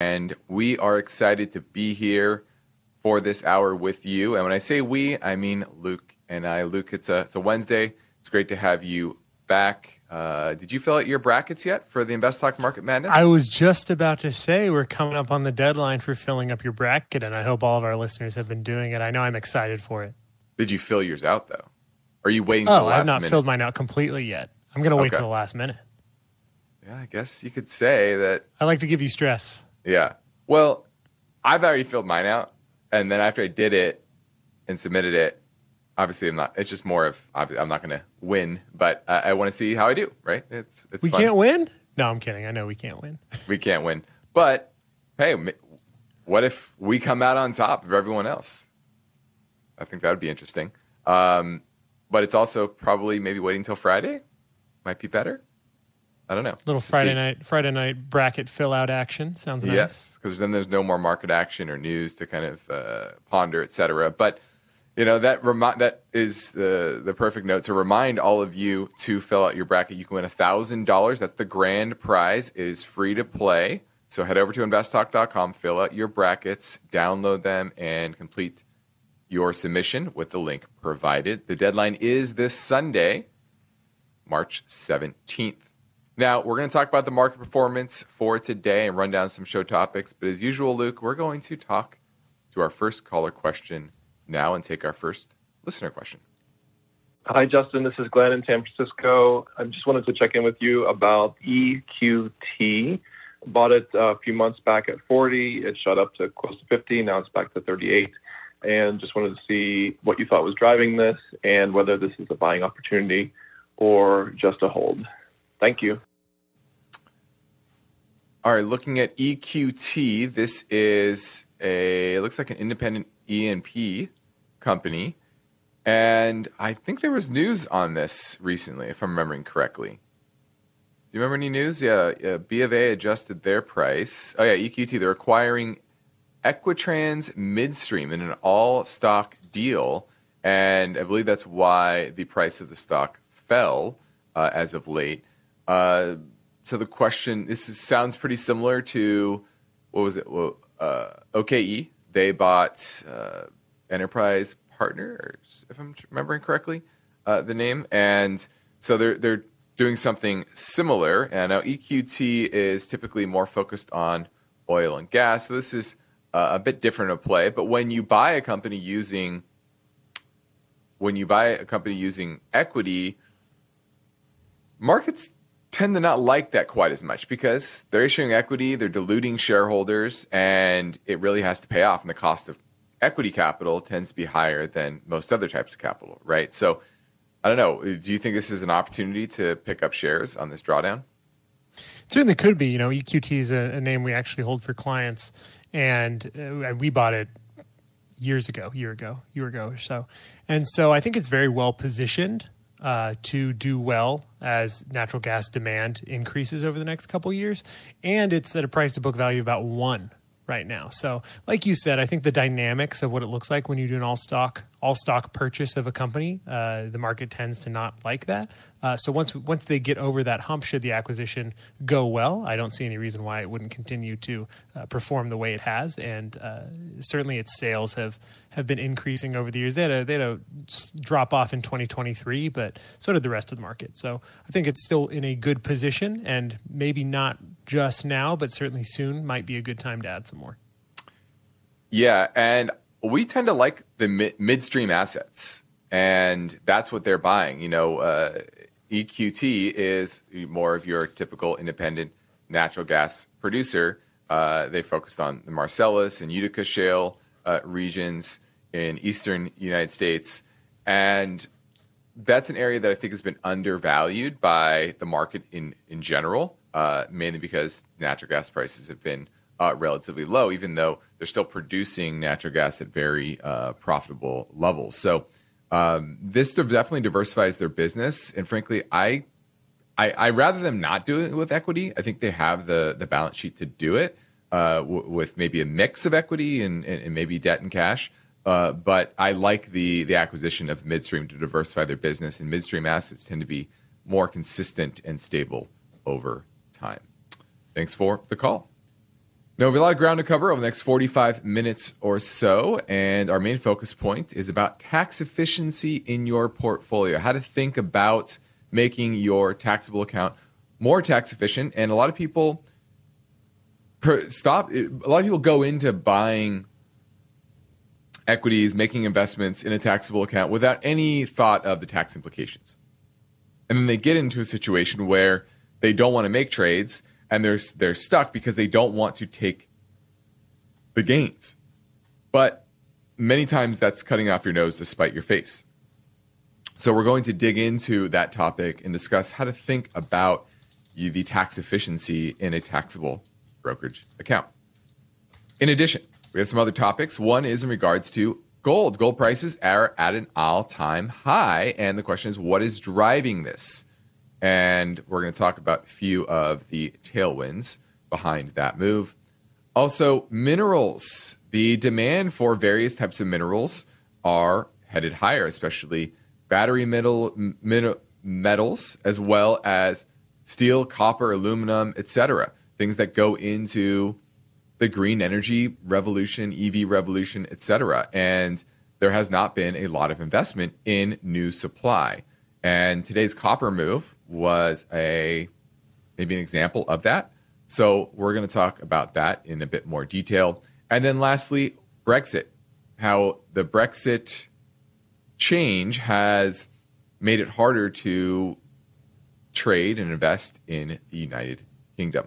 and we are excited to be here for this hour with you. And when I say we, I mean Luke and I. Luke, it's a it's a Wednesday. It's great to have you back. Uh, did you fill out your brackets yet for the Invest Talk Market Madness? I was just about to say we're coming up on the deadline for filling up your bracket, and I hope all of our listeners have been doing it. I know I'm excited for it. Did you fill yours out though? Are you waiting? Oh, I've not minute? filled mine out completely yet. I'm going to wait okay. till the last minute. Yeah, I guess you could say that. I like to give you stress. Yeah. Well, I've already filled mine out, and then after I did it and submitted it, obviously I'm not. It's just more of I'm not going to win, but I, I want to see how I do. Right? It's it's. We fun. can't win. No, I'm kidding. I know we can't win. we can't win, but hey, what if we come out on top of everyone else? I think that would be interesting. Um, but it's also probably maybe waiting till Friday might be better. I don't know. Little Friday night, Friday night bracket fill out action sounds nice. Yes, because then there's no more market action or news to kind of uh, ponder, etc. But you know that remi- that is the the perfect note to remind all of you to fill out your bracket. You can win thousand dollars. That's the grand prize. It is free to play. So head over to investtalk.com, fill out your brackets, download them, and complete your submission with the link provided. The deadline is this Sunday, March 17th. Now, we're going to talk about the market performance for today and run down some show topics. But as usual, Luke, we're going to talk to our first caller question now and take our first listener question. Hi, Justin. This is Glenn in San Francisco. I just wanted to check in with you about EQT. Bought it a few months back at 40. It shot up to close to 50. Now it's back to 38. And just wanted to see what you thought was driving this and whether this is a buying opportunity or just a hold. Thank you. All right, looking at EQT, this is a it looks like an independent E&P company, and I think there was news on this recently, if I'm remembering correctly. Do you remember any news? Yeah, yeah B of A adjusted their price. Oh yeah, EQT they're acquiring Equitrans Midstream in an all-stock deal, and I believe that's why the price of the stock fell uh, as of late. Uh, so the question this is, sounds pretty similar to what was it? Well, uh, OKE they bought uh, Enterprise Partners, if I'm remembering correctly, uh, the name, and so they're they're doing something similar. And now EQT is typically more focused on oil and gas, so this is uh, a bit different of play. But when you buy a company using when you buy a company using equity, markets tend to not like that quite as much because they're issuing equity, they're diluting shareholders, and it really has to pay off. And the cost of equity capital tends to be higher than most other types of capital, right? So I don't know. Do you think this is an opportunity to pick up shares on this drawdown? It certainly could be. You know, EQT is a, a name we actually hold for clients, and uh, we bought it years ago, year ago, year ago or so. And so I think it's very well positioned uh, to do well as natural gas demand increases over the next couple years, and it's at a price to book value of about one right now. So, like you said, I think the dynamics of what it looks like when you do an all stock all stock purchase of a company, uh, the market tends to not like that. Uh, so once once they get over that hump, should the acquisition go well, I don't see any reason why it wouldn't continue to uh, perform the way it has. And uh, certainly, its sales have have been increasing over the years. They had a they had a drop off in 2023, but so did the rest of the market. So I think it's still in a good position, and maybe not just now, but certainly soon might be a good time to add some more. Yeah, and we tend to like the mid- midstream assets, and that's what they're buying. You know, uh, EQT is more of your typical independent natural gas producer. Uh, they focused on the Marcellus and Utica shale uh, regions in eastern United States, and that's an area that I think has been undervalued by the market in in general, uh, mainly because natural gas prices have been uh, relatively low, even though they're still producing natural gas at very uh, profitable levels. So um, this definitely diversifies their business, and frankly, I, I, I rather them not do it with equity. I think they have the the balance sheet to do it uh, w- with maybe a mix of equity and, and, and maybe debt and cash. Uh, but I like the the acquisition of midstream to diversify their business, and midstream assets tend to be more consistent and stable over time. Thanks for the call. Now, we have a lot of ground to cover over the next 45 minutes or so. And our main focus point is about tax efficiency in your portfolio, how to think about making your taxable account more tax efficient. And a lot of people stop, a lot of people go into buying equities, making investments in a taxable account without any thought of the tax implications. And then they get into a situation where they don't want to make trades and they're they're stuck because they don't want to take the gains. But many times that's cutting off your nose to spite your face. So we're going to dig into that topic and discuss how to think about the tax efficiency in a taxable brokerage account. In addition, we have some other topics. One is in regards to gold. Gold prices are at an all-time high, and the question is, what is driving this? And we're going to talk about a few of the tailwinds behind that move. Also, minerals. The demand for various types of minerals are headed higher, especially battery metal, min- metals, as well as steel, copper, aluminum, etc. Things that go into the green energy revolution, EV revolution, etc. And there has not been a lot of investment in new supply. And today's copper move was a maybe an example of that. So we're going to talk about that in a bit more detail. And then lastly, Brexit. How the Brexit change has made it harder to trade and invest in the United Kingdom.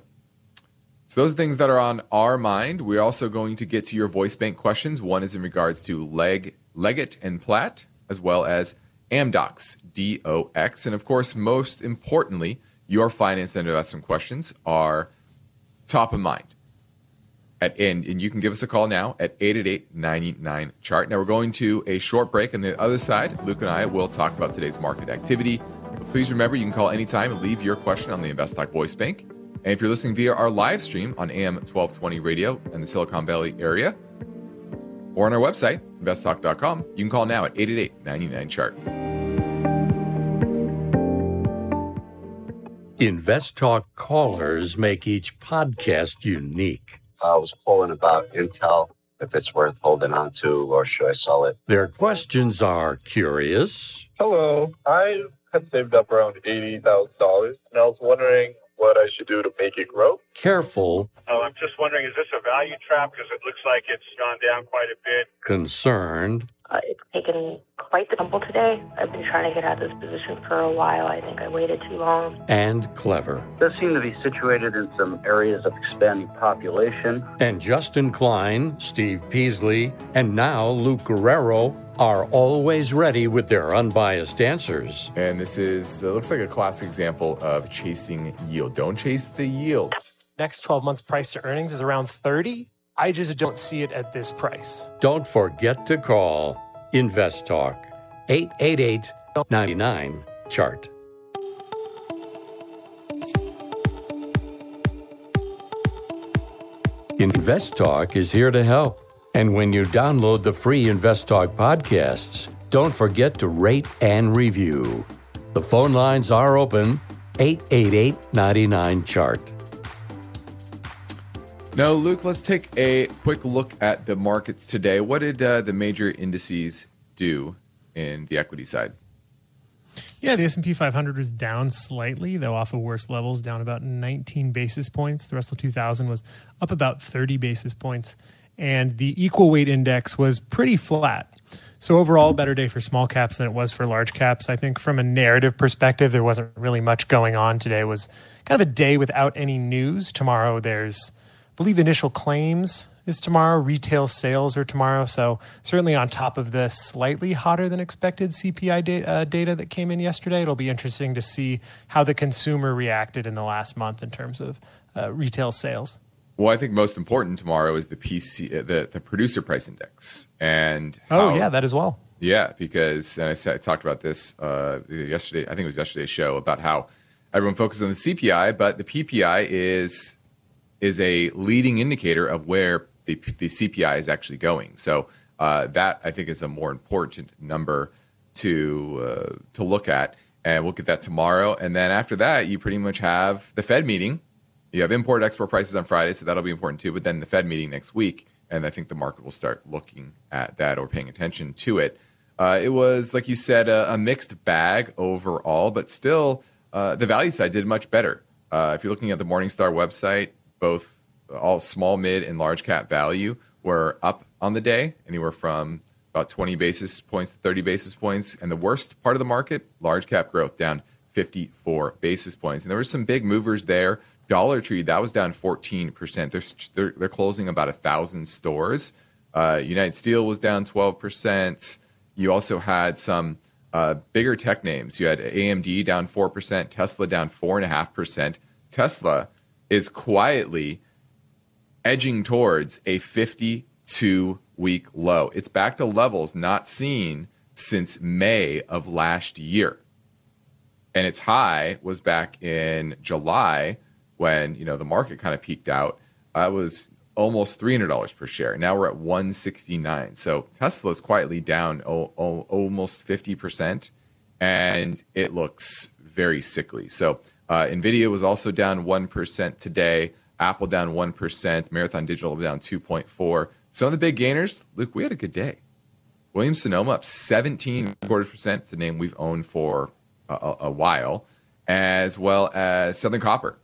So those are things that are on our mind. We're also going to get to your voice bank questions. One is in regards to Leg, Leggett and Platt, as well as Amdocs, D O X. And of course, most importantly, your finance and investment questions are top of mind. At, and, and you can give us a call now at 888 chart. Now, we're going to a short break. On the other side, Luke and I will talk about today's market activity. But please remember, you can call anytime and leave your question on the Invest Talk voice bank. And if you're listening via our live stream on AM 1220 radio in the Silicon Valley area, or on our website, investtalk.com, you can call now at 888 99 chart. Invest Talk callers make each podcast unique. I was calling about Intel, if it's worth holding on to, or should I sell it? Their questions are curious. Hello. I had saved up around $80,000, and I was wondering what I should do to make it grow. Careful. Oh, I'm just wondering, is this a value trap? Because it looks like it's gone down quite a bit. Concerned. Uh, it's taken quite the tumble today. I've been trying to get out of this position for a while. I think I waited too long. And clever. Does seem to be situated in some areas of expanding population. And Justin Klein, Steve Peasley, and now Luke Guerrero are always ready with their unbiased answers. And this is uh, looks like a classic example of chasing yield. Don't chase the yield. Next 12 months price to earnings is around 30. I just don't see it at this price. Don't forget to call Invest Talk 888 99 chart. Invest Talk is here to help. And when you download the free Invest Talk podcasts, don't forget to rate and review. The phone lines are open 888 99 chart. Now, Luke, let's take a quick look at the markets today. What did uh, the major indices do in the equity side? Yeah, the S&P 500 was down slightly, though off of worse levels, down about 19 basis points. The Russell 2000 was up about 30 basis points, and the equal weight index was pretty flat. So overall, better day for small caps than it was for large caps. I think from a narrative perspective, there wasn't really much going on. Today was kind of a day without any news. Tomorrow, there's believe initial claims is tomorrow. Retail sales are tomorrow. So certainly on top of the slightly hotter than expected CPI da- uh, data that came in yesterday, it'll be interesting to see how the consumer reacted in the last month in terms of uh, retail sales. Well, I think most important tomorrow is the PC, uh, the the producer price index, and oh, how, oh yeah, that as well. Yeah, because and I, said, I talked about this uh, yesterday. I think it was yesterday's show about how everyone focuses on the CPI, but the PPI is is a leading indicator of where the, the CPI is actually going. So uh, that I think is a more important number to uh, to look at, and we'll get that tomorrow. And then after that, you pretty much have the Fed meeting You have import export prices on Friday, so that'll be important too. But then the Fed meeting next week, and I think the market will start looking at that or paying attention to it. Uh, it was, like you said, a, a, mixed bag overall, but still, uh, the value side did much better. Uh, if you're looking at the Morningstar website, both all small, mid, and large cap value were up on the day, anywhere from about 20 basis points to 30 basis points. And the worst part of the market, large cap growth, down 54 basis points. And there were some big movers there. Dollar Tree, that was down 14%. They're, they're, they're closing about a 1,000 stores. Uh, United Steel was down 12%. You also had some uh, bigger tech names. You had AMD down 4%, Tesla down 4.5%. Tesla is quietly edging towards a 52 week low. It's back to levels not seen since May of last year. And its high was back in July when, you know, the market kind of peaked out. Uh, it was almost $300 per share. Now we're at 169. So Tesla is quietly down o- o- almost 50% and it looks very sickly. So uh, Nvidia was also down 1% today. Apple down 1%, Marathon Digital down 2.4. Some of the big gainers, Luke, we had a good day. Williams Sonoma up 17 quarters percent. It's a name we've owned for a, a while, as well as Southern Copper.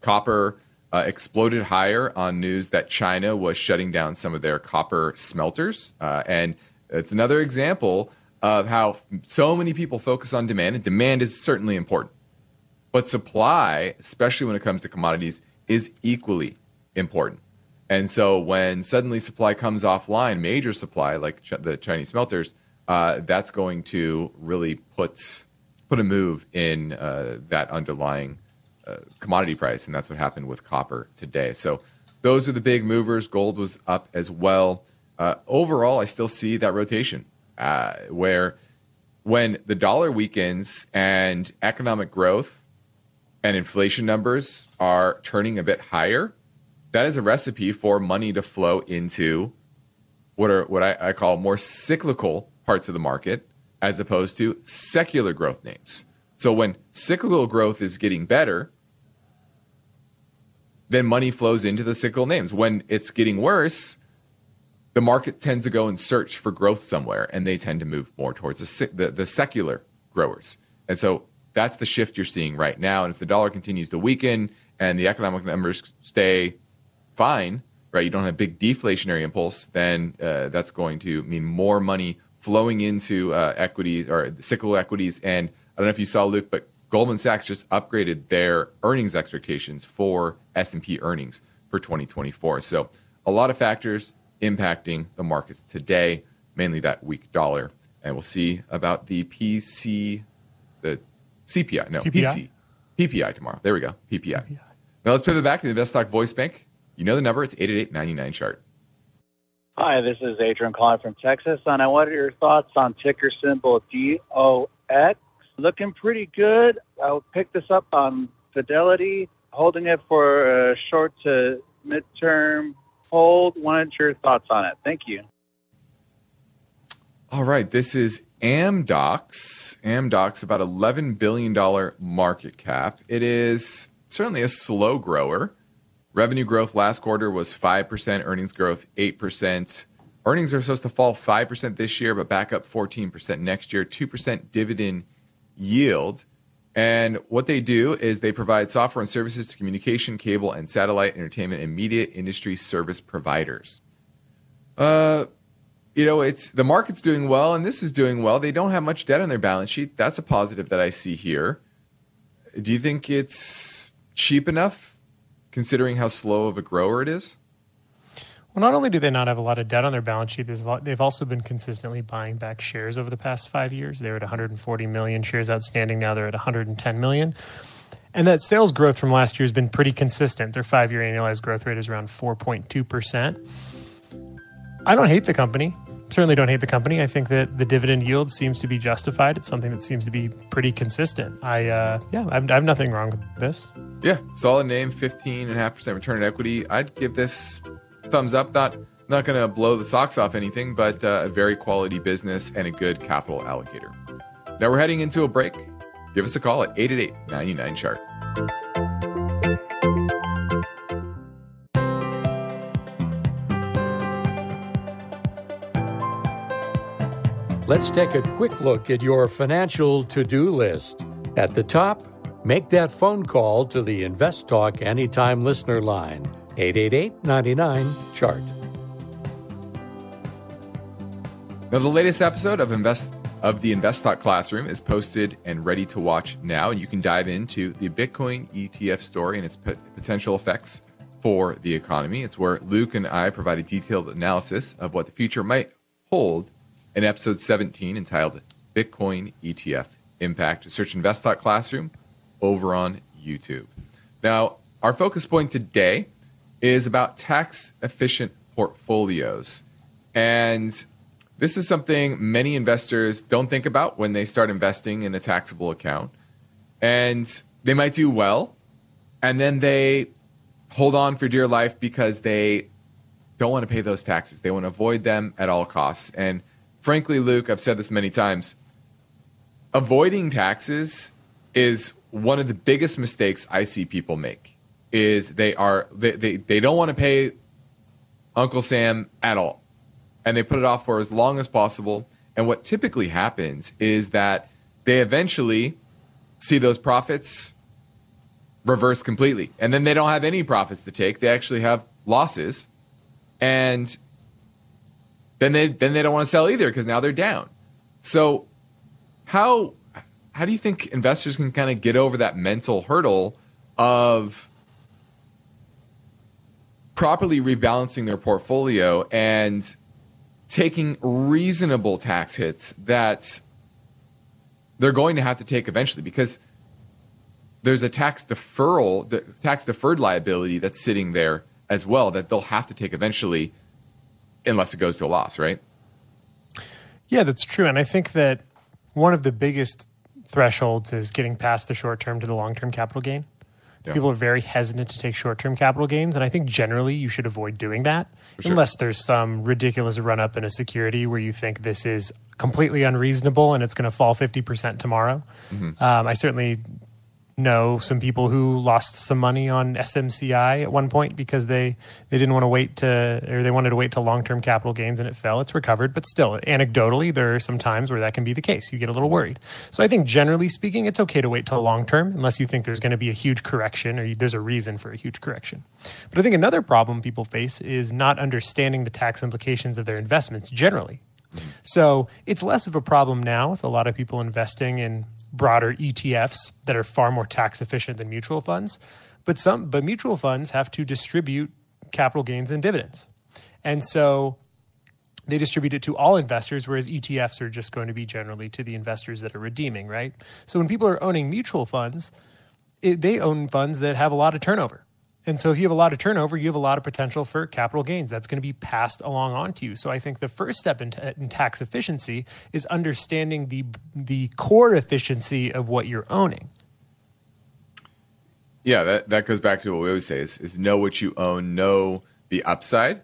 Copper uh, exploded higher on news that China was shutting down some of their copper smelters. Uh, and it's another example of how so many people focus on demand, and demand is certainly important. But supply, especially when it comes to commodities, is equally important. And so when suddenly supply comes offline, major supply like ch- the Chinese smelters, uh, that's going to really put put a move in uh, that underlying commodity price, and that's what happened with copper today. So those are the big movers. Gold was up as well. Uh, overall, I still see that rotation uh, where when the dollar weakens and economic growth and inflation numbers are turning a bit higher, that is a recipe for money to flow into what are what I, I call more cyclical parts of the market as opposed to secular growth names. So when cyclical growth is getting better, then money flows into the cyclical names. When it's getting worse, the market tends to go and search for growth somewhere, and they tend to move more towards the, the, the secular growers. And so that's the shift you're seeing right now. And if the dollar continues to weaken and the economic numbers stay fine, right, you don't have a big deflationary impulse, then uh, that's going to mean more money flowing into uh, equities or cyclical equities. And I don't know if you saw Luke, but Goldman Sachs just upgraded their earnings expectations for S&P earnings for 2024. So a lot of factors impacting the markets today, mainly that weak dollar. And we'll see about the PC, the CPI, no, PPI? PC. PPI tomorrow. There we go. PPI. PPI. Now let's pivot back to the InvestTalk Voice Bank. You know the number, it's 888 chart. Hi, this is Adrian calling from Texas, and I wanted your thoughts on ticker symbol DOX. Looking pretty good. I'll pick this up on Fidelity, holding it for a short to midterm hold. Wanted your thoughts on it. Thank you. All right, this is Amdocs. Amdocs, about $11 billion market cap. It is certainly a slow grower. Revenue growth last quarter was 5%, earnings growth 8%. Earnings are supposed to fall 5% this year, but back up 14% next year, 2% dividend yield. And what they do is they provide software and services to communication, cable, and satellite entertainment and media industry service providers. Uh, you know, it's the market's doing well and this is doing well. They don't have much debt on their balance sheet. That's a positive that I see here. Do you think it's cheap enough considering how slow of a grower it is? Well, not only do they not have a lot of debt on their balance sheet, they've also been consistently buying back shares over the past five years. They're at 140 million shares outstanding. Now they're at 110 million. And that sales growth from last year has been pretty consistent. Their five year annualized growth rate is around 4.2%. I don't hate the company. Certainly don't hate the company. I think that the dividend yield seems to be justified. It's something that seems to be pretty consistent. I, uh, yeah, I have, nothing wrong with this. Yeah, solid name, 15.5% return on equity. I'd give this thumbs up. Not not going to blow the socks off anything, but uh, a very quality business and a good capital allocator. Now we're heading into a break. Give us a call at 888 99 Chart. Let's take a quick look at your financial to do list. At the top, make that phone call to the Invest Talk Anytime listener line. 888 99 Chart. Now, the latest episode of Invest of the Invest Talk Classroom is posted and ready to watch now, and you can dive into the Bitcoin ETF story and its p- potential effects for the economy. It's where Luke and I provide a detailed analysis of what the future might hold in episode 17 entitled Bitcoin ETF Impact. Search Invest Talk Classroom over on YouTube. Now, our focus point today is about tax efficient portfolios. And this is something many investors don't think about when they start investing in a taxable account. And they might do well, and then they hold on for dear life because they don't want to pay those taxes. They want to avoid them at all costs. And frankly, Luke, I've said this many times avoiding taxes is one of the biggest mistakes I see people make is they are they, they, they don't want to pay Uncle Sam at all and they put it off for as long as possible. And what typically happens is that they eventually see those profits reverse completely. And then they don't have any profits to take. They actually have losses. And then they then they don't want to sell either because now they're down. So how how do you think investors can kind of get over that mental hurdle of properly rebalancing their portfolio and taking reasonable tax hits that they're going to have to take eventually because there's a tax deferral, the tax deferred liability that's sitting there as well that they'll have to take eventually unless it goes to a loss, right? Yeah, that's true. And I think that one of the biggest thresholds is getting past the short term to the long term capital gain. Yeah. People are very hesitant to take short term capital gains. And I think generally you should avoid doing that sure. unless there's some ridiculous run up in a security where you think this is completely unreasonable and it's going to fall 50% tomorrow. Mm-hmm. Um, I certainly know some people who lost some money on SMCI at one point because they they didn't want to wait to or they wanted to wait to long term capital gains and it fell. It's recovered, but still, anecdotally, there are some times where that can be the case. You get a little worried. So I think generally speaking, it's okay to wait till long term unless you think there's going to be a huge correction or there's a reason for a huge correction. But I think another problem people face is not understanding the tax implications of their investments generally. So it's less of a problem now with a lot of people investing in broader ETFs that are far more tax efficient than mutual funds. But some but mutual funds have to distribute capital gains and dividends. And so they distribute it to all investors, whereas ETFs are just going to be generally to the investors that are redeeming, right? So when people are owning mutual funds, it, they own funds that have a lot of turnover. And so if you have a lot of turnover, you have a lot of potential for capital gains. That's going to be passed along on to you. So I think the first step in, in, tax efficiency is understanding the the core efficiency of what you're owning. Yeah, that, that goes back to what we always say is, is know what you own, know the upside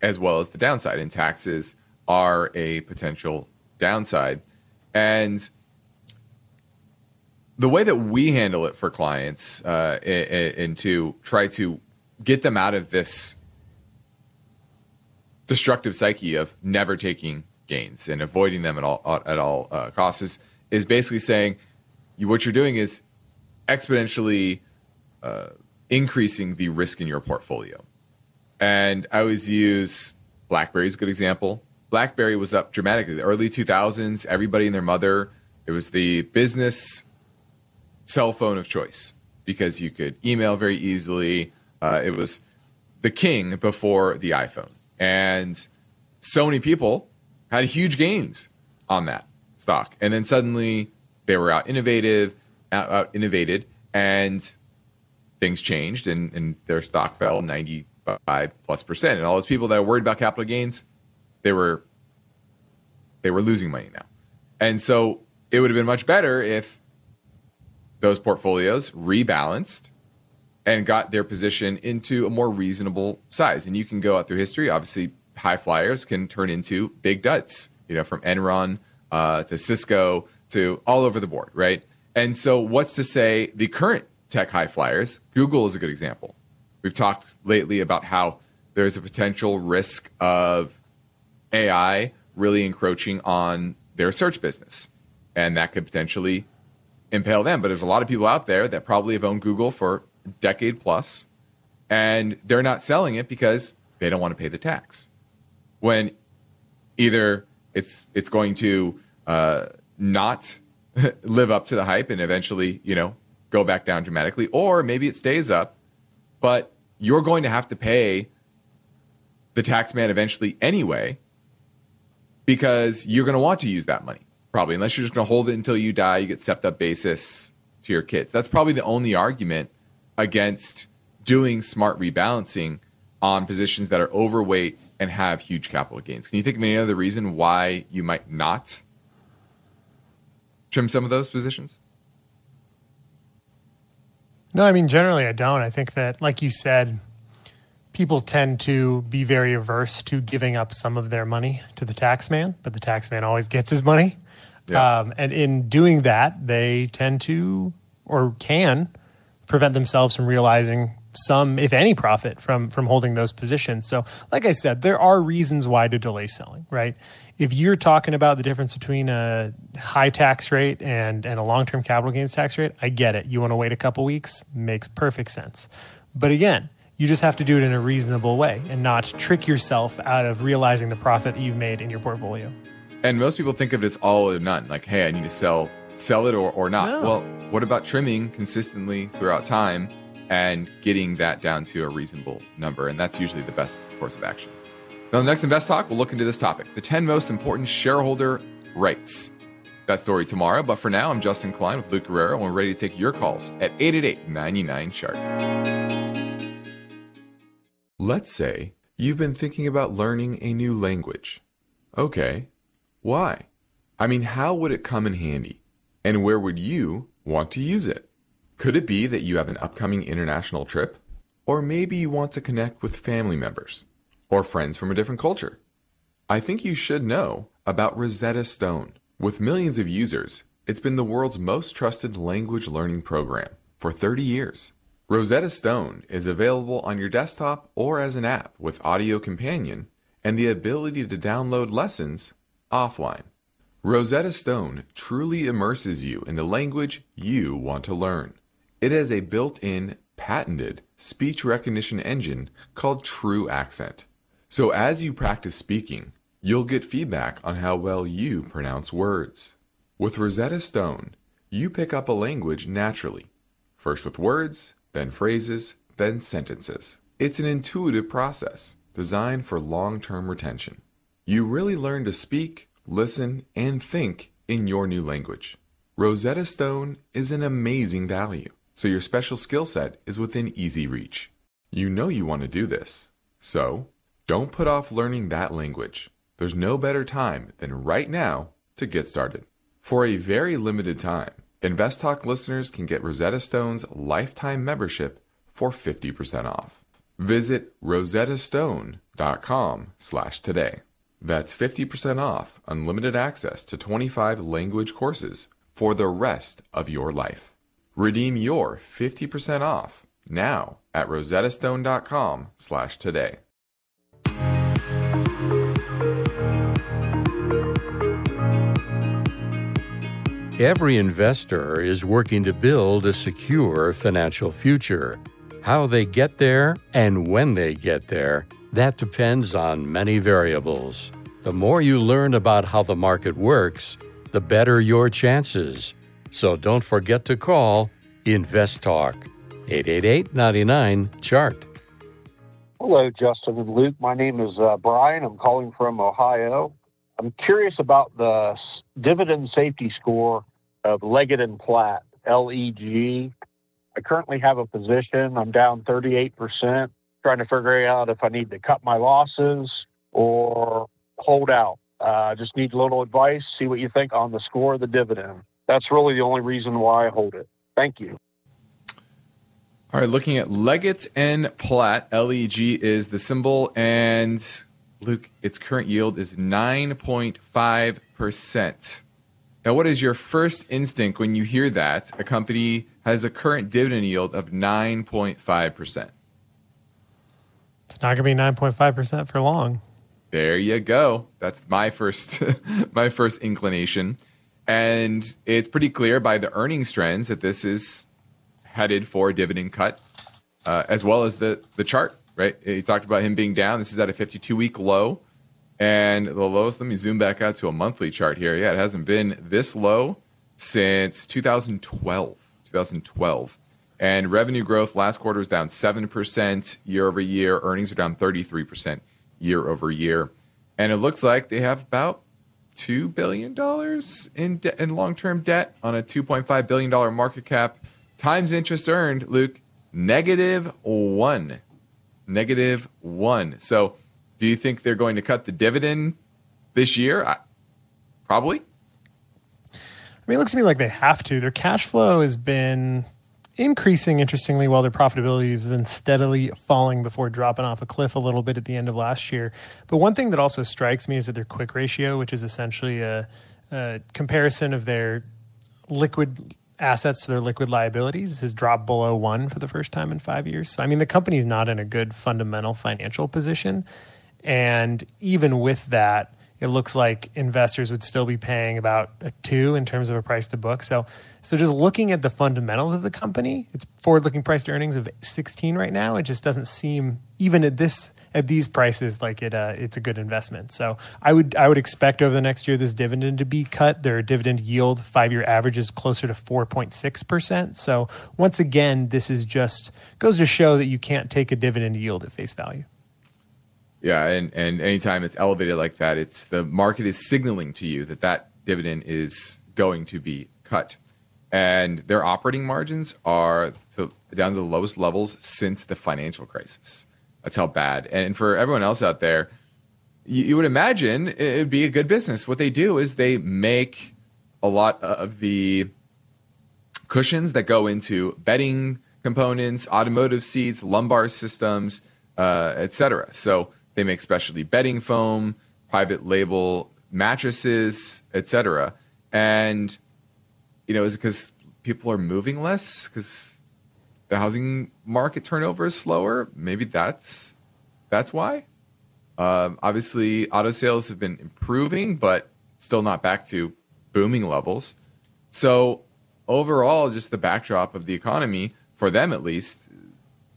as well as the downside. And taxes are a potential downside. And – the way that we handle it for clients uh, and, to try to get them out of this destructive psyche of never taking gains and avoiding them at all at all uh, costs is, is basically saying you, what you're doing is exponentially uh, increasing the risk in your portfolio. And I always use BlackBerry is a good example. BlackBerry was up dramatically. The early 2000s, everybody and their mother. It was the business cell phone of choice because you could email very easily. Uh, it was the king before the iPhone. And so many people had huge gains on that stock. And then suddenly they were out innovative, out, out innovated, and things changed and, and their stock fell 95 plus percent. And all those people that are worried about capital gains, they were they were losing money now. And so it would have been much better if those portfolios rebalanced and got their position into a more reasonable size. And you can go out through history. Obviously, high flyers can turn into big duds, you know, from Enron uh, to Cisco to all over the board, right? And so, what's to say the current tech high flyers? Google is a good example. We've talked lately about how there's a potential risk of AI really encroaching on their search business. And that could potentially impale them. But there's a lot of people out there that probably have owned Google for decade plus, and they're not selling it because they don't want to pay the tax. When either it's it's going to uh, not live up to the hype and eventually, you know, go back down dramatically, or maybe it stays up, but you're going to have to pay the tax man eventually anyway because you're going to want to use that money probably unless you're just going to hold it until you die you get stepped up basis to your kids that's probably the only argument against doing smart rebalancing on positions that are overweight and have huge capital gains can you think of any other reason why you might not trim some of those positions No, I mean generally I don't. I think that, like you said, people tend to be very averse to giving up some of their money to the tax man, but the tax man always gets his money. Yeah. Um, and in doing that, they tend to or can prevent themselves from realizing some, if any, profit from from holding those positions. So, like I said, there are reasons why to delay selling, right? If you're talking about the difference between a high tax rate and and a long term capital gains tax rate, I get it. You want to wait a couple weeks, makes perfect sense. But again, you just have to do it in a reasonable way and not trick yourself out of realizing the profit that you've made in your portfolio. And most people think of it as all or none. Like, hey, I need to sell sell it or, or not. No. Well, what about trimming consistently throughout time and getting that down to a reasonable number? And that's usually the best course of action. Now, the next Invest Talk, we'll look into this topic the 10 most important shareholder rights. That story tomorrow. But for now, I'm Justin Klein with Luke Guerrero, and we're ready to take your calls at 888 99 Chart. Let's say you've been thinking about learning a new language. Okay, why? I mean, how would it come in handy? And where would you want to use it? Could it be that you have an upcoming international trip? Or maybe you want to connect with family members or friends from a different culture? I think you should know about Rosetta Stone. With millions of users, it's been the world's most trusted language learning program for 30 years. Rosetta Stone is available on your desktop or as an app with Audio Companion and the ability to download lessons offline. Rosetta Stone truly immerses you in the language you want to learn. It has a built in, patented speech recognition engine called TruAccent. So as you practice speaking, you'll get feedback on how well you pronounce words. With Rosetta Stone, you pick up a language naturally, first with words, then phrases, then sentences. It's an intuitive process designed for long term retention. You really learn to speak, listen, and think in your new language. Rosetta Stone is an amazing value, so your special skill set is within easy reach. You know you want to do this, so don't put off learning that language. There's no better time than right now to get started. For a very limited time, InvestTalk listeners can get Rosetta Stone's lifetime membership for 50% off. Visit rosettastone.com slash today. That's 50% off unlimited access to 25 language courses for the rest of your life. Redeem your 50% off now at rosettastone.com slash today. Every investor is working to build a secure financial future. How they get there and when they get there, that depends on many variables. The more you learn about how the market works, the better your chances. So don't forget to call Invest Talk 888 99 Chart. Hello, Justin and Luke. My name is uh, Brian. I'm calling from Ohio. I'm curious about the dividend safety score of Leggett and Platt, LEG. I currently have a position. I'm down 38%, trying to figure out if I need to cut my losses or hold out. Uh, just need a little advice, see what you think on the score of the dividend. That's really the only reason why I hold it. Thank you. All right, looking at Leggett and Platt, LEG is the symbol, and Luke, its current yield is 9.5%. Now, what is your first instinct when you hear that a company has a current dividend yield of 9.5%? Not to be 9.5% for long. There you go. That's my first my first inclination. And it's pretty clear by the earnings trends that this is headed for a dividend cut, uh, as well as the the chart. Right? He talked about him being down. This is at a 52 week low, and the lowest. Let me zoom back out to a monthly chart here. Yeah, it hasn't been this low since 2012. 2012. And revenue growth last quarter was down 7% year over year. Earnings are down 33% year over year. And it looks like they have about $2 billion in, de- in long term debt on a $2.5 billion market cap. Times interest earned, Luke, negative one. Negative one. So do you think they're going to cut the dividend this year? I, probably. I mean, it looks to me like they have to. Their cash flow has been increasing interestingly while their profitability has been steadily falling before dropping off a cliff a little bit at the end of last year. But one thing that also strikes me is that their quick ratio, which is essentially a, a comparison of their liquid assets to their liquid liabilities, has dropped below one for the first time in five years. So, I mean, the company's not in a good fundamental financial position. And even with that, it looks like investors would still be paying about a two in terms of a price to book. So, so just looking at the fundamentals of the company, it's forward-looking price to earnings of 16 right now. It just doesn't seem even at this at these prices like it uh, it's a good investment. So I would I would expect over the next year this dividend to be cut. Their dividend yield five year average is closer to 4.6 percent. So once again, this is just goes to show that you can't take a dividend yield at face value. Yeah, and, and anytime it's elevated like that, it's the market is signaling to you that that dividend is going to be cut. And their operating margins are to, down to the lowest levels since the financial crisis. That's how bad. And for everyone else out there, you, you would imagine it would be a good business. What they do is they make a lot of the cushions that go into bedding components, automotive seats, lumbar systems, uh, etc. So they make specialty bedding foam, private label mattresses, etc. And you know, is it because people are moving less because the housing market turnover is slower? Maybe that's that's why. Um, obviously, auto sales have been improving, but still not back to booming levels. So overall, just the backdrop of the economy for them, at least,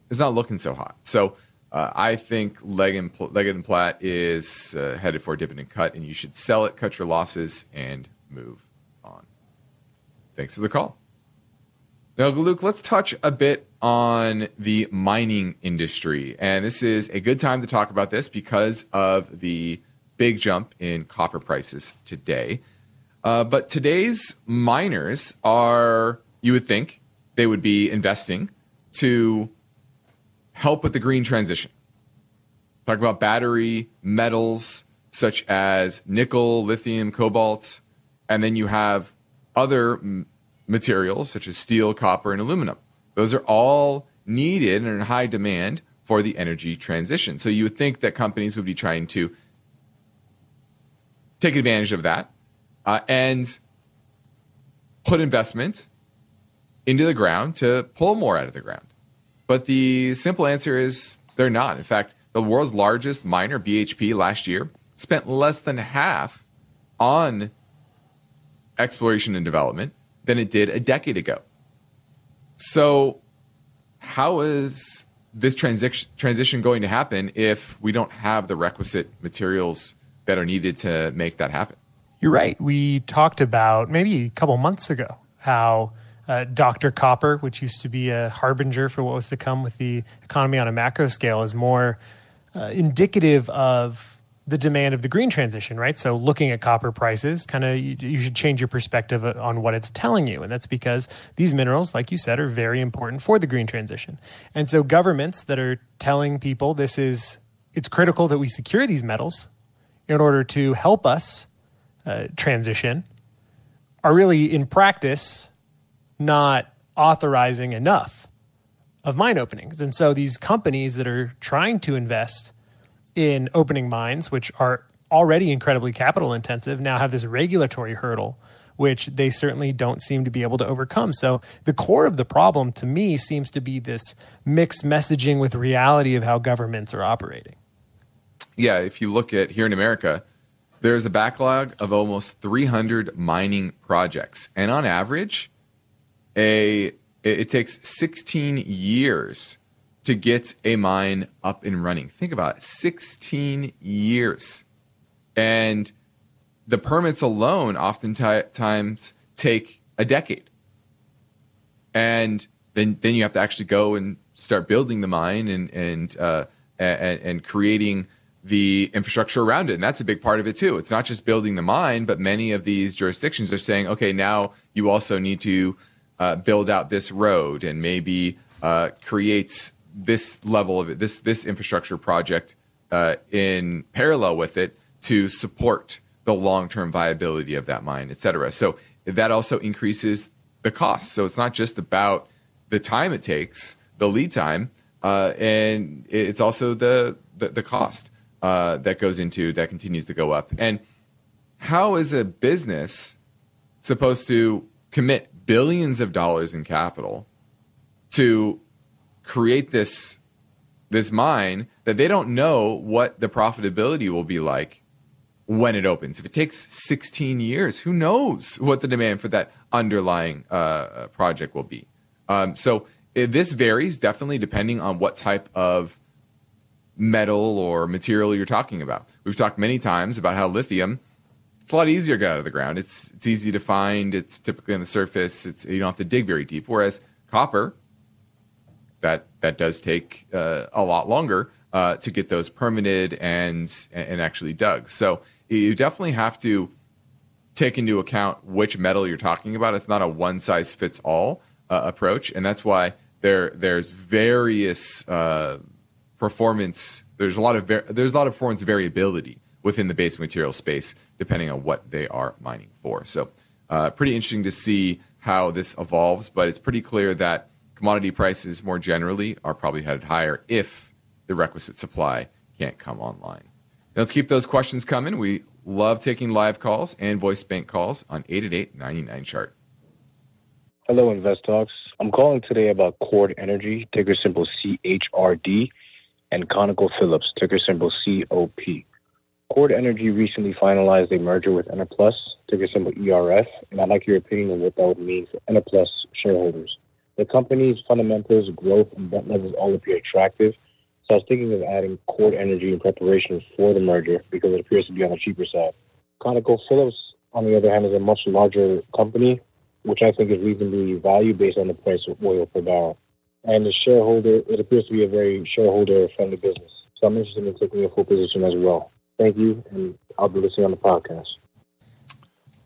is not looking so hot. So uh, I think Leggett and, and Platt is uh, headed for a dividend cut, and you should sell it, cut your losses, and move on. Thanks for the call. Now, Luke, let's touch a bit on the mining industry. And this is a good time to talk about this because of the big jump in copper prices today. Uh, but today's miners are, you would think, they would be investing to help with the green transition. Talk about battery metals such as nickel, lithium, cobalt, and then you have other m- materials such as steel, copper, and aluminum. Those are all needed and in high demand for the energy transition. So you would think that companies would be trying to take advantage of that uh, and put investment into the ground to pull more out of the ground. But the simple answer is they're not. In fact, the world's largest miner, BHP, last year spent less than half on exploration and development than it did a decade ago. So, how is this transition transition going to happen if we don't have the requisite materials that are needed to make that happen? You're right. We talked about maybe a couple months ago how uh, Dr. Copper, which used to be a harbinger for what was to come with the economy on a macro scale, is more uh, indicative of the demand of the green transition, right? So looking at copper prices, kind of you, you, should change your perspective on what it's telling you. And that's because these minerals, like you said, are very important for the green transition. And so governments that are telling people this is, it's critical that we secure these metals in order to help us uh, transition are really in practice not authorizing enough of mine openings. And so these companies that are trying to invest in opening mines, which are already incredibly capital intensive, now have this regulatory hurdle, which they certainly don't seem to be able to overcome. So the core of the problem to me seems to be this mixed messaging with reality of how governments are operating. yeah, if you look at here in America, there's a backlog of almost 300 mining projects, and on average, a it, takes 16 years to get a mine up and running. Think about it, 16 years, and the permits alone oftentimes take a decade, and then then you have to actually go and start building the mine and and uh, and, and creating the infrastructure around it. And that's a big part of it too. It's not just building the mine, but many of these jurisdictions are saying, okay, now you also need to uh, build out this road and maybe uh, create this level of it, this this infrastructure project uh, in parallel with it to support the long term viability of that mine, et cetera. So that also increases the cost. So it's not just about the time it takes, the lead time, uh, and it's also the the, the cost uh, that goes into that continues to go up. And how is a business supposed to commit billions of dollars in capital to create this this mine that they don't know what the profitability will be like when it opens. If it takes 16 years, who knows what the demand for that underlying uh, project will be? Um, so it, this varies definitely depending on what type of metal or material you're talking about. We've talked many times about how lithium it's a lot easier to get out of the ground. It's it's easy to find. It's typically on the surface. It's you don't have to dig very deep. Whereas copper, that that does take uh, a lot longer uh, to get those permitted and and actually dug. So you definitely have to take into account which metal you're talking about. It's not a one size fits all uh, approach, and that's why there there's various uh, performance. There's a lot of there's a lot of performance variability within the base material space, depending on what they are mining for. So, uh, pretty interesting to see how this evolves. But it's pretty clear that commodity prices more generally are probably headed higher if the requisite supply can't come online. Now, let's keep those questions coming. We love taking live calls and voice bank calls on 888 99 chart. Hello, Invest Talks. I'm calling today about Chord Energy, ticker symbol CHRD and ConocoPhillips, ticker symbol COP. Chord Energy recently finalized a merger with Enerplus, ticker symbol ERF, and I'd like your opinion on what that would mean for Enerplus shareholders. The company's fundamentals, growth, and debt levels all appear attractive, so I was thinking of adding Chord Energy in preparation for the merger because it appears to be on the cheaper side. ConocoPhillips, on the other hand, is a much larger company, which I think is reasonably valued based on the price of oil per barrel and the shareholder, it appears to be a very shareholder friendly business. So I'm interested in taking a full position as well. Thank you, and I'll be listening on the podcast.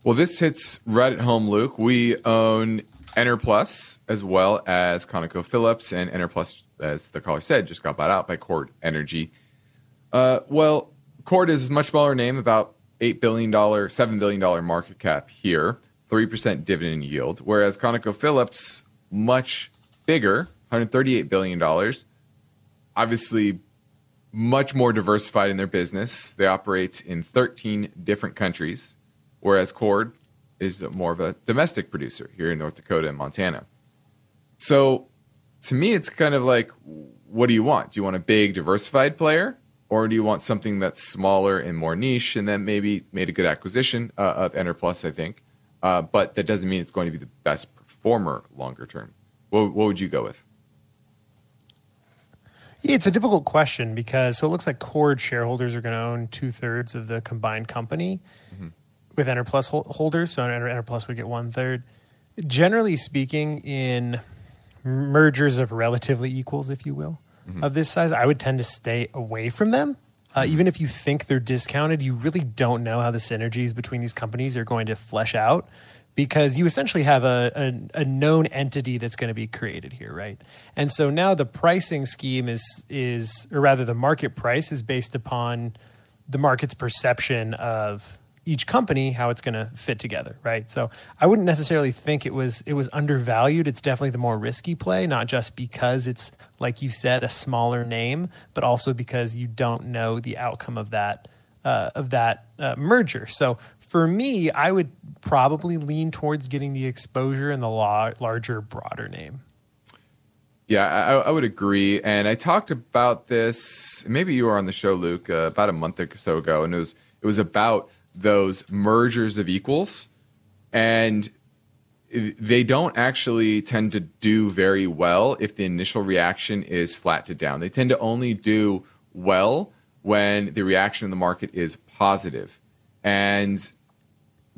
Well, this hits right at home, Luke. We own Enerplus as well as ConocoPhillips, and Enerplus, as the caller said, just got bought out by Chord Energy. Uh, well, Chord is a much smaller name, about $8 billion, $7 billion market cap here, 3% dividend yield, whereas ConocoPhillips, much bigger, $138 billion. Obviously, much more diversified in their business. They operate in 13 different countries, whereas Chord is more of a domestic producer here in North Dakota and Montana. So to me, it's kind of like, what do you want? Do you want a big diversified player? Or do you want something that's smaller and more niche and then maybe made a good acquisition uh, of Enerplus, I think? Uh, but that doesn't mean it's going to be the best performer longer term. What, what would you go with? Yeah, it's a difficult question because so it looks like Chord shareholders are going to own two thirds of the combined company mm-hmm. with Enerplus holders. So Enerplus would get one third. Generally speaking, in mergers of relatively equals, if you will, mm-hmm. of this size, I would tend to stay away from them. Uh, mm-hmm. even if you think they're discounted, you really don't know how the synergies between these companies are going to flesh out because you essentially have a, a, a known entity that's going to be created here, right? And so now the pricing scheme is is or rather the market price is based upon the market's perception of each company how it's going to fit together right? So i wouldn't necessarily think it was it was undervalued. It's definitely the more risky play not just because it's like you said a smaller name but also because you don't know the outcome of that uh, of that uh, merger. So for me, I would probably lean towards getting the exposure and the law, larger, broader name. Yeah, I, I would agree. And I talked about this. Maybe you were on the show, Luke, uh, about a month or so ago, and it was it was about those mergers of equals, and they don't actually tend to do very well if the initial reaction is flat to down. They tend to only do well when the reaction in the market is positive. And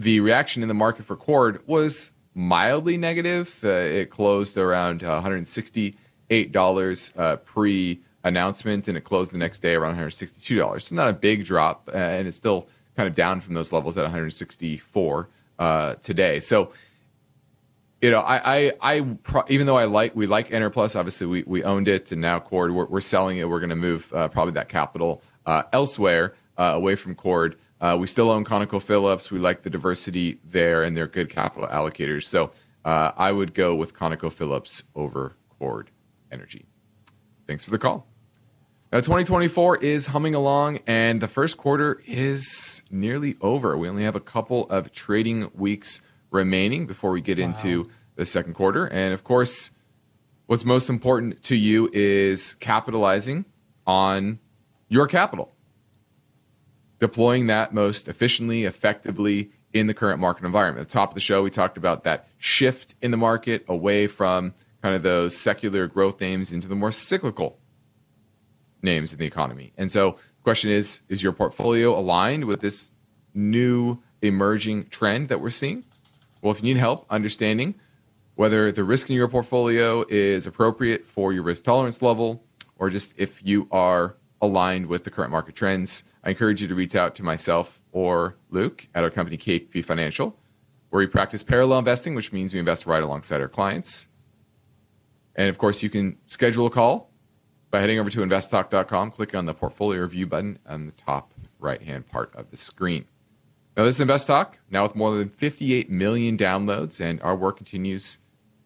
the reaction in the market for Chord was mildly negative. Uh, it closed around $168 uh, pre announcement, and it closed the next day around $162. It's not a big drop, uh, and it's still kind of down from those levels at 164 uh, today. So, you know, I, I, I pro- even though I like, we like Enerplus, obviously we, we owned it, and now Chord, we're, we're selling it. We're going to move uh, probably that capital uh, elsewhere, uh, away from Chord. Uh, we still own ConocoPhillips. We like the diversity there, and they're good capital allocators. So uh, I would go with ConocoPhillips over Chord Energy. Thanks for the call. Now, 2024 is humming along, and the first quarter is nearly over. We only have a couple of trading weeks remaining before we get wow. into the second quarter. And of course, what's most important to you is capitalizing on your capital, deploying that most efficiently, effectively in the current market environment. At the top of the show, we talked about that shift in the market away from kind of those secular growth names into the more cyclical names in the economy. And so the question is is your portfolio aligned with this new emerging trend that we're seeing? Well, if you need help understanding whether the risk in your portfolio is appropriate for your risk tolerance level or just if you are aligned with the current market trends, I encourage you to reach out to myself or Luke at our company KPP Financial, where we practice parallel investing, which means we invest right alongside our clients. And of course, you can schedule a call by heading over to investtalk.com, click on the portfolio review button on the top right hand part of the screen. Now, this is Invest Talk, now with more than 58 million downloads, and our work continues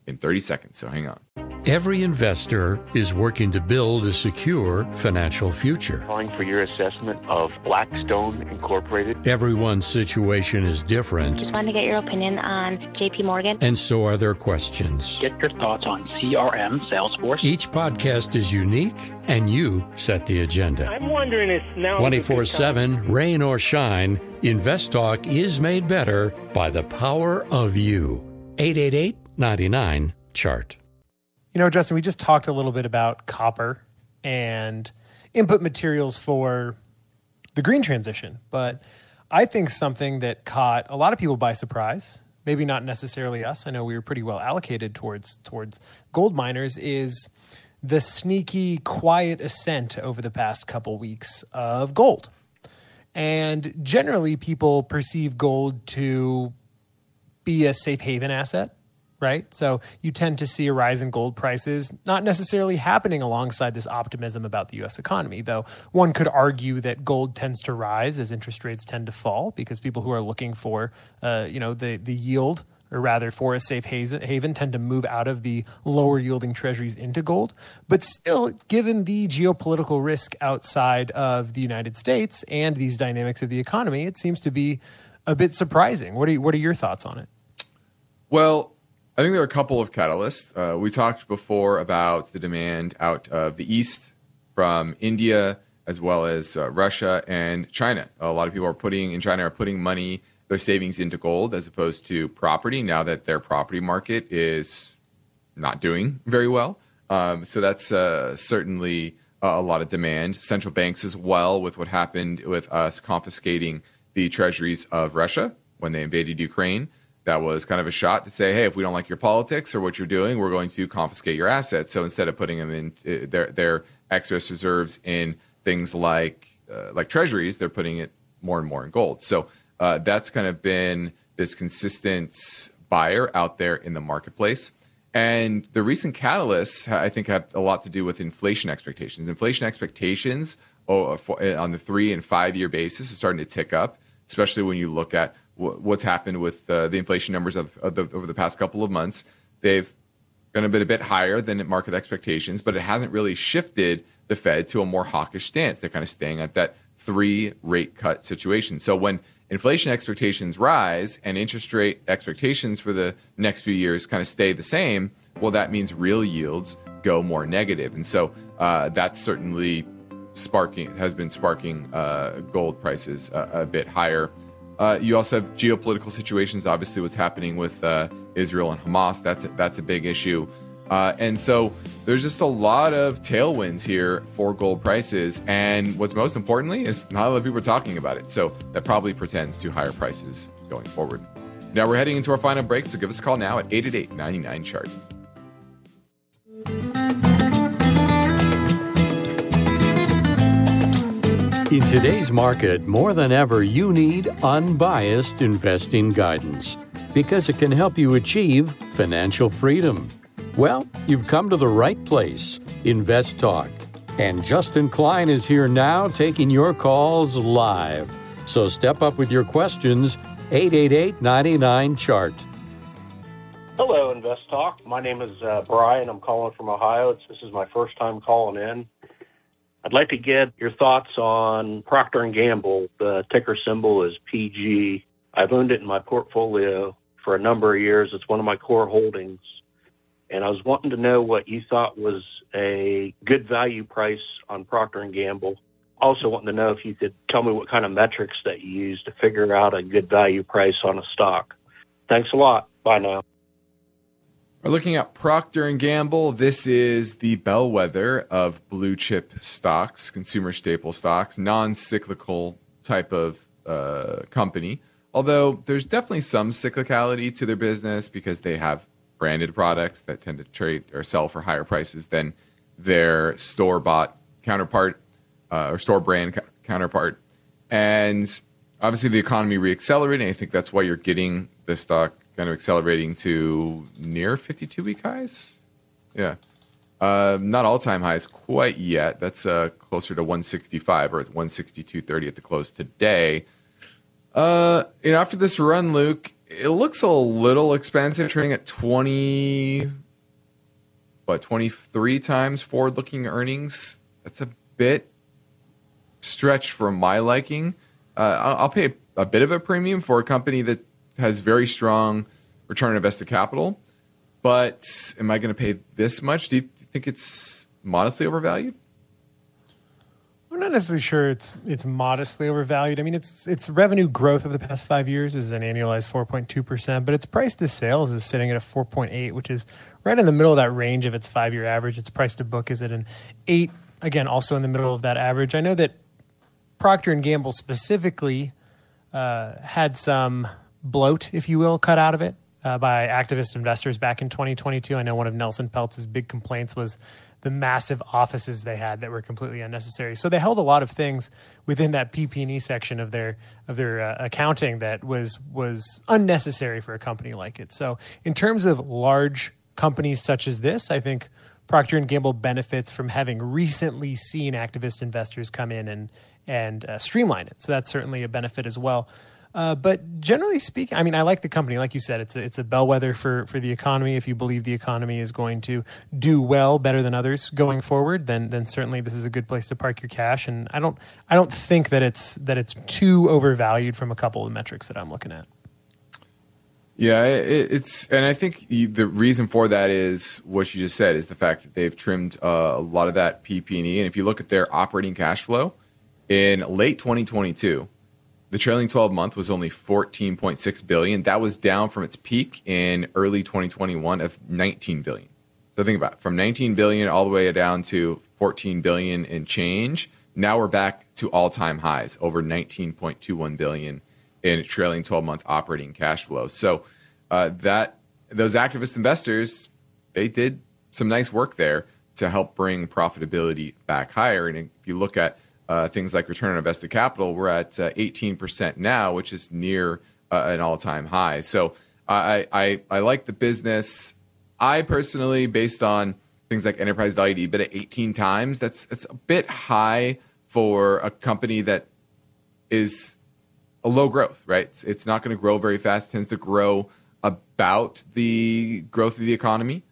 in 30 seconds, so hang on. Every investor is working to build a secure financial future. Calling for your assessment of Blackstone Incorporated. Everyone's situation is different. Just wanted to get your opinion on JP Morgan. And so are their questions. Get your thoughts on CRM, Salesforce. Each podcast is unique, and you set the agenda. I'm wondering if now 24 7, rain or shine, Invest Talk is made better by the power of you. 888 99 chart. You know, Justin, we just talked a little bit about copper and input materials for the green transition, but I think something that caught a lot of people by surprise, maybe not necessarily us. I know we were pretty well allocated towards towards gold miners is the sneaky quiet ascent over the past couple weeks of gold. And generally people perceive gold to be a safe haven asset right? So you tend to see a rise in gold prices, not necessarily happening alongside this optimism about the US economy, though one could argue that gold tends to rise as interest rates tend to fall because people who are looking for, uh, you know, the, the yield or rather for a safe haven, tend to move out of the lower yielding treasuries into gold. But still, given the geopolitical risk outside of the United States and these dynamics of the economy, it seems to be a bit surprising. What are, what are your thoughts on it? Well, I think there are a couple of catalysts. Uh, we talked before about the demand out of the East from India as well as uh, Russia and China. A lot of people are putting in China are putting money, their savings into gold as opposed to property now that their property market is not doing very well. Um, so that's uh, certainly a lot of demand. Central banks as well, with what happened with us confiscating the treasuries of Russia when they invaded Ukraine that was kind of a shot to say, hey, if we don't like your politics or what you're doing, we're going to confiscate your assets. So instead of putting them in uh, their their excess reserves in things like uh, like treasuries, they're putting it more and more in gold. So uh, that's kind of been this consistent buyer out there in the marketplace. And the recent catalysts, I think, have a lot to do with inflation expectations. Inflation expectations oh, for, uh, on the three and five year basis is starting to tick up, especially when you look at what's happened with uh, the inflation numbers of, of the, over the past couple of months. They've been a bit a bit higher than market expectations, but it hasn't really shifted the Fed to a more hawkish stance. They're kind of staying at that three rate cut situation. So when inflation expectations rise and interest rate expectations for the next few years kind of stay the same, well, that means real yields go more negative. and so uh, that's certainly sparking has been sparking uh, gold prices a, a bit higher. Uh, you also have geopolitical situations. Obviously, what's happening with uh, Israel and Hamas that's a, that's a big issue. Uh, and so there's just a lot of tailwinds here for gold prices. And what's most importantly is not a lot of people are talking about it. So that probably pretends to higher prices going forward. Now we're heading into our final break. So give us a call now at 888 99 chart. In today's market, more than ever, you need unbiased investing guidance because it can help you achieve financial freedom. Well, you've come to the right place, Invest Talk. And Justin Klein is here now taking your calls live. So step up with your questions, 888 99 Chart. Hello, Invest Talk. My name is uh, Brian. I'm calling from Ohio. It's, this is my first time calling in. I'd like to get your thoughts on Procter and Gamble. The ticker symbol is PG. I've owned it in my portfolio for a number of years. It's one of my core holdings. And I was wanting to know what you thought was a good value price on Procter and Gamble. Also wanting to know if you could tell me what kind of metrics that you use to figure out a good value price on a stock. Thanks a lot. Bye now. We're looking at Procter and Gamble. This is the bellwether of blue chip stocks, consumer staple stocks, non-cyclical type of uh, company. Although there's definitely some cyclicality to their business because they have branded products that tend to trade or sell for higher prices than their store bought counterpart uh, or store brand ca- counterpart. And obviously, the economy reaccelerating. I think that's why you're getting the stock kind of accelerating to near 52 week highs. Yeah. Uh, not all time highs quite yet. That's uh, closer to 165 or 162.30 at the close today. Uh, you know, after this run, Luke, it looks a little expensive, trading at 20, what, 23 times forward looking earnings. That's a bit stretched for my liking. Uh, I'll, pay a bit of a premium for a company that has very strong return on invested capital. But am I going to pay this much? Do you think it's modestly overvalued? I'm not necessarily sure it's it's modestly overvalued. I mean, its its revenue growth over the past five years is an annualized 4.2 percent, but its price to sales is sitting at a 4.8, which is right in the middle of that range of its five year average. Its price to book is at an eight, again, also in the middle of that average. I know that Procter and Gamble specifically uh, had some bloat, if you will, cut out of it uh, by activist investors back in 2022. I know one of Nelson Peltz's big complaints was the massive offices they had that were completely unnecessary. So they held a lot of things within that PP&E section of their of their uh, accounting that was was unnecessary for a company like it. So in terms of large companies such as this, I think Procter and Gamble benefits from having recently seen activist investors come in and and uh, streamline it. So that's certainly a benefit as well. Uh, but generally speaking, I mean, I like the company. Like you said, it's a, it's a bellwether for, for the economy. If you believe the economy is going to do well, better than others going forward, then then certainly this is a good place to park your cash. And I don't I don't think that it's that it's too overvalued from a couple of metrics that I'm looking at. Yeah, it, it's and I think the reason for that is what you just said is the fact that they've trimmed uh, a lot of that PP&E, and if you look at their operating cash flow in late 2022, the trailing 12 month was only 14.6 billion. That was down from its peak in early 2021 of 19 billion. So think about it, from 19 billion all the way down to 14 billion in change. Now we're back to all-time highs, over 19.21 billion in trailing 12-month operating cash flow. So uh, that those activist investors, they did some nice work there to help bring profitability back higher. And if you look at uh, things like return on invested capital, we're at uh, 18% now, which is near uh, an all-time high. So I, I I like the business. I personally, based on things like enterprise value to EBIT at 18 times, that's that's a bit high for a company that is a low growth, right? It's, it's not going to grow very fast. Tends to grow about the growth of the economy.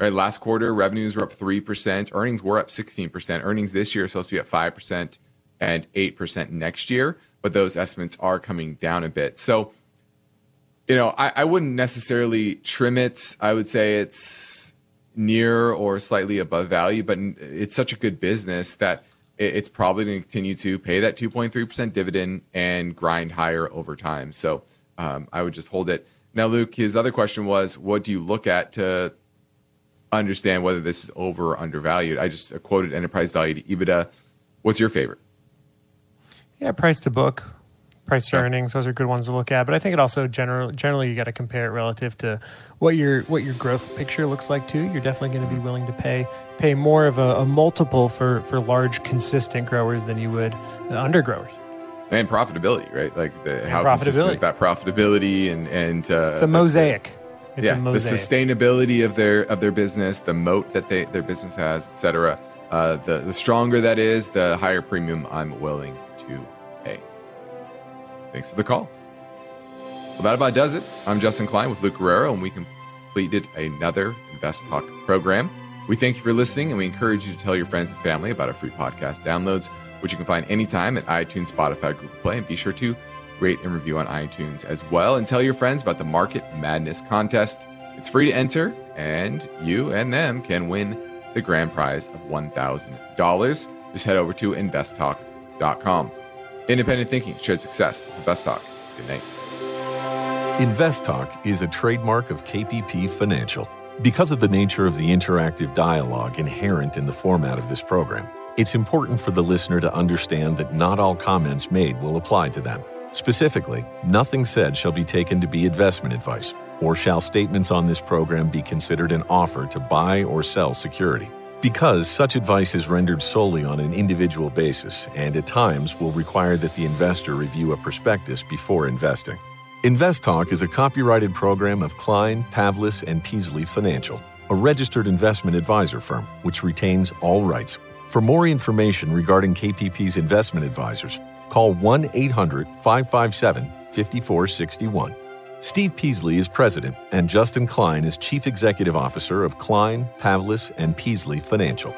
Right, last quarter revenues were up three percent, earnings were up sixteen percent. Earnings this year are supposed to be at five percent and eight percent next year, but those estimates are coming down a bit. So, you know, I, I wouldn't necessarily trim it. I would say it's near or slightly above value, but it's such a good business that it's probably going to continue to pay that 2.3% dividend and grind higher over time. So um, I would just hold it. Now, Luke, his other question was, what do you look at to understand whether this is over or undervalued? I just quoted enterprise value to EBITDA. What's your favorite? Yeah, price to book price to earnings. Those are good ones to look at. But I think it also generally generally you got to compare it relative to what your what your growth picture looks like too. You're definitely going to be willing to pay pay more of a, a multiple for for large consistent growers than you would undergrowers. And profitability, right? Like the, how consistent is that profitability and and uh, it's a mosaic. It's yeah, the sustainability of their of their business, the moat that they their business has, etc. Uh, the the stronger that is, the higher premium I'm willing to pay. Thanks for the call. Well, that about does it. I'm Justin Klein with Luke Guerrero, and we completed another Invest Talk program. We thank you for listening, and we encourage you to tell your friends and family about our free podcast downloads, which you can find anytime at iTunes, Spotify, Google Play, and be sure to rate and review on iTunes as well. And tell your friends about the Market Madness contest. It's free to enter, and you and them can win the grand prize of $1,000. Just head over to investtalk.com. Independent thinking, shared success. best talk. Good night. Invest Talk is a trademark of KPP Financial. Because of the nature of the interactive dialogue inherent in the format of this program, it's important for the listener to understand that not all comments made will apply to them. Specifically, nothing said shall be taken to be investment advice, or shall statements on this program be considered an offer to buy or sell security because such advice is rendered solely on an individual basis and at times will require that the investor review a prospectus before investing. Invest Talk is a copyrighted program of Klein, Pavlis, and Peasley Financial, a registered investment advisor firm which retains all rights. For more information regarding KPP's investment advisors, call 1 800 557 5461. Steve Peasley is president, and Justin Klein is chief executive officer of Klein, Pavlis, and Peasley Financial.